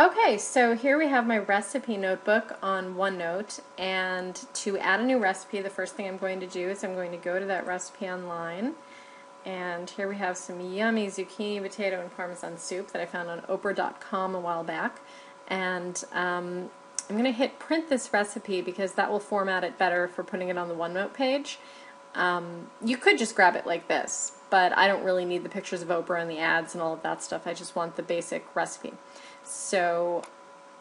Okay, so here we have my recipe notebook on OneNote, and to add a new recipe, the first thing I'm going to do is I'm going to go to that recipe online, and here we have some yummy zucchini, potato, and parmesan soup that I found on Oprah.com a while back, and um, I'm going to hit print this recipe because that will format it better for putting it on the OneNote page. Um, you could just grab it like this, but I don't really need the pictures of Oprah and the ads and all of that stuff. I just want the basic recipe. So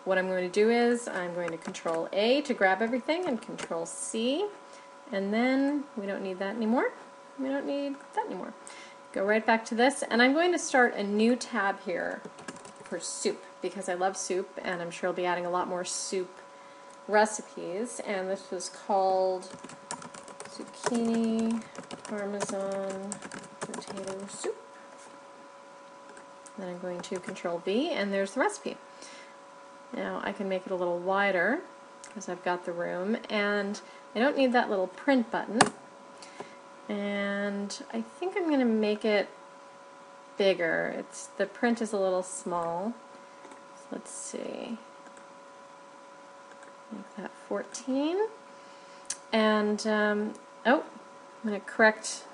what I'm going to do is I'm going to control A to grab everything and control C and then we don't need that anymore. We don't need that anymore. Go right back to this and I'm going to start a new tab here for soup because I love soup and I'm sure I'll be adding a lot more soup recipes and this was called zucchini parmesan potato soup. Then I'm going to control V and there's the recipe. Now I can make it a little wider because I've got the room and I don't need that little print button and I think I'm going to make it bigger. It's The print is a little small. So let's see. Make that 14 and um, oh I'm going to correct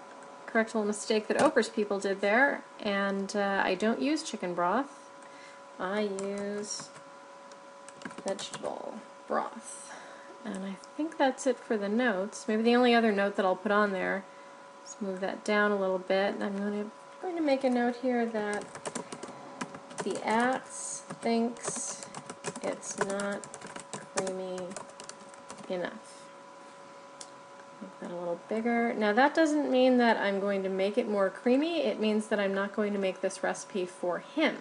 correct little mistake that Oprah's people did there, and uh, I don't use chicken broth. I use vegetable broth. And I think that's it for the notes. Maybe the only other note that I'll put on there, let's move that down a little bit. I'm going to, going to make a note here that the ATS thinks it's not creamy enough. Make that a little bigger. Now that doesn't mean that I'm going to make it more creamy, it means that I'm not going to make this recipe for him.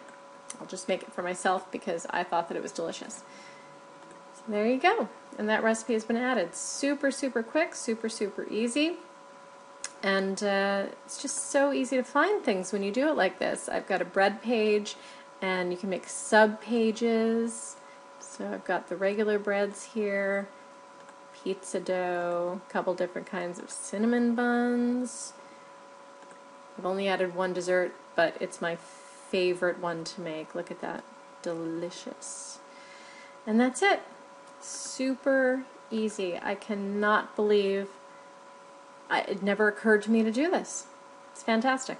I'll just make it for myself because I thought that it was delicious. So there you go. And that recipe has been added. Super, super quick, super, super easy. And uh, it's just so easy to find things when you do it like this. I've got a bread page and you can make sub pages. So I've got the regular breads here pizza dough, a couple different kinds of cinnamon buns. I've only added one dessert, but it's my favorite one to make. Look at that. Delicious. And that's it. Super easy. I cannot believe I, it never occurred to me to do this. It's fantastic.